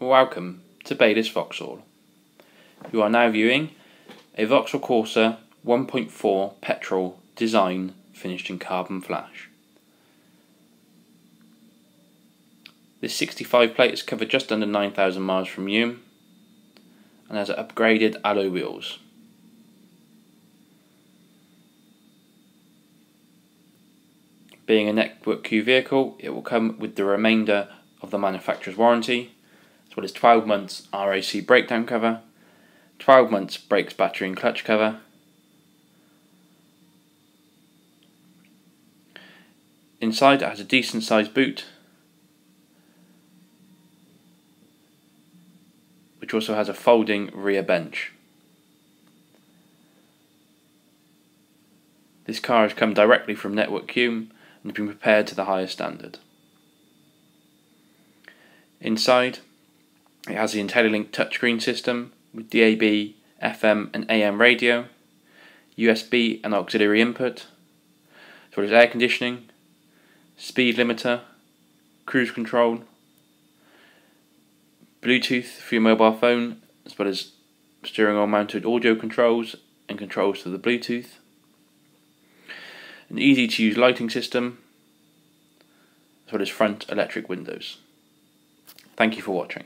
welcome to Baylis Vauxhall. You are now viewing a Vauxhall Corsa 1.4 petrol design finished in carbon flash. This 65 plate is covered just under 9,000 miles from you and has upgraded alloy wheels. Being a Network Q vehicle, it will come with the remainder of the manufacturer's warranty, well as 12 months RAC breakdown cover, 12 months brakes, battery, and clutch cover. Inside, it has a decent sized boot, which also has a folding rear bench. This car has come directly from Network Q and been prepared to the highest standard. Inside, it has the IntelliLink touchscreen system with DAB, FM, and AM radio, USB and auxiliary input, as well as air conditioning, speed limiter, cruise control, Bluetooth for your mobile phone, as well as steering wheel mounted audio controls and controls for the Bluetooth an easy to use lighting system, as well as front electric windows. Thank you for watching.